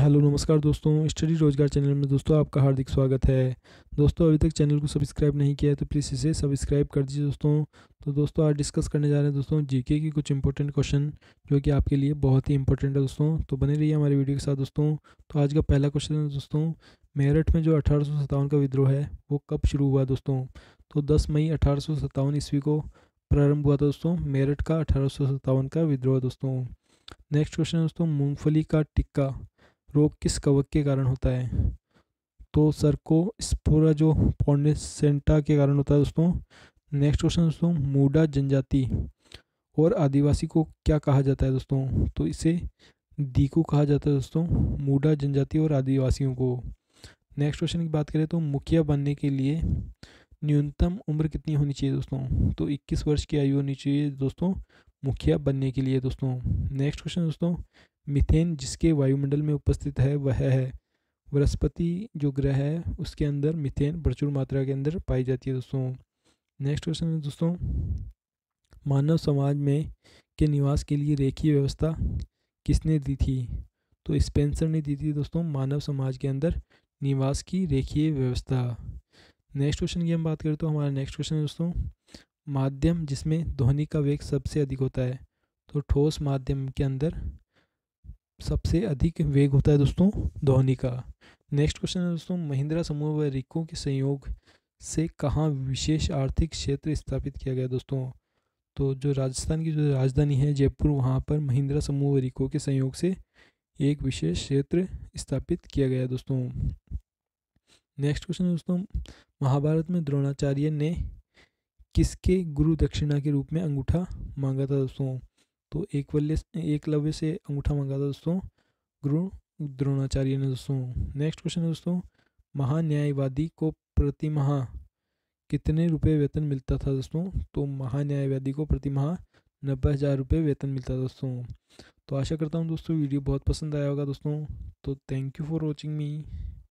Hello, नमस्कार दोस्तों। Study रोज़गार चैनल में दोस्तों आपका हार्दिक स्वागत है। दोस्तों, अभी तक चैनल को सब्सक्राइब नहीं किया है तो प्लीज़ इसे सब्सक्राइब कर दीजिए दोस्तों। तो दोस्तों, आज डिस्कस करने जा रहे हैं दोस्तों, जीके के कुछ इंपॉर्टेंट क्वेश्चन जो कि आपके लिए बहुत ही इंपॉर्टेंट है दोस्तों। तो बने रहिए हमारे वीडियो के साथ दोस्तों। तो आज का पहला क्वेश्चन है दोस्तों, मेरठ में जो अठारह सौ सत्तावन का विद्रोह है, वो कब शुरू हुआ दोस्तों? तो दस मई अठारह सौ सत्तावन ईस्वी को प्रारंभ हुआ था दोस्तों, मेरठ का अठारह सौ सत्तावन का विद्रोह दोस्तों। नेक्स्ट क्वेश्चन है दोस्तों, मूंगफली का टिक्का। रोग किस कवक के कारण होता है? तो सर को स्पोरा जो पॉन्डेसेंटा के कारण होता है दोस्तों नेक्स्ट क्वेश्चन दोस्तों, मूडा जनजाति और आदिवासी को क्या कहा जाता है दोस्तों? तो इसे दीकू कहा जाता है दोस्तों, मूडा जनजाति और आदिवासियों को। नेक्स्ट क्वेश्चन की बात करें तो मुखिया बनने के लिए न्यूनतम उम्र कितनी होनी चाहिए दोस्तों? तो 21 वर्ष की आयु होनी चाहिए दोस्तों, मुखिया बनने के लिए दोस्तों। नेक्स्ट क्वेश्चन दोस्तों मीथेन जिसके वायुमंडल में उपस्थित है, वह है। बृहस्पति जो ग्रह है, उसके अंदर मिथेन प्रचुर मात्रा के अंदर पाई जाती है, दोस्तों। नेक्स्ट क्वेश्चन है, दोस्तों। मानव समाज में के निवास के लिए रेखीय व्यवस्था किसने दी थी? तो स्पेंसर ने दी थी, दोस्तों, मानव समाज के अंदर निवास की रेखीय व्यवस्था। नेक्स्ट क्वेश्चन की हम बात करें तो हमारा नेक्स्ट क्वेश्चन है, दोस्तों। माध्यम जिसमें ध्वनि का वेग सबसे अधिक होता है तो ठोस माध्यम के अंदर सबसे अधिक वेग होता है दोस्तों ध्वनि का। नेक्स्ट क्वेश्चन है दोस्तों, महिंद्रा समूह व रिको के संयोग से कहाँ विशेष आर्थिक क्षेत्र स्थापित किया गया दोस्तों? तो जो राजस्थान की जो राजधानी है जयपुर, वहाँ पर महिंद्रा समूह व रिको के संयोग से एक विशेष क्षेत्र स्थापित किया गया दोस्तों। नेक्स्ट क्वेश्चन है दोस्तों, महाभारत में द्रोणाचार्य ने किसके गुरु दक्षिणा के रूप में अंगूठा मांगा था दोस्तों? तो एक वल्य एक लव्य से अंगूठा मंगा था दोस्तों, गुरु द्रोणाचार्य ने दोस्तों। नेक्स्ट क्वेश्चन है दोस्तों महान्यायवादी को प्रति माह कितने रुपए वेतन मिलता था दोस्तों? तो महान्यायवादी को प्रति माह नब्बे हज़ार रुपये वेतन मिलता था दोस्तों। तो आशा करता हूँ दोस्तों वीडियो बहुत पसंद आया होगा दोस्तों। तो thank you for watching me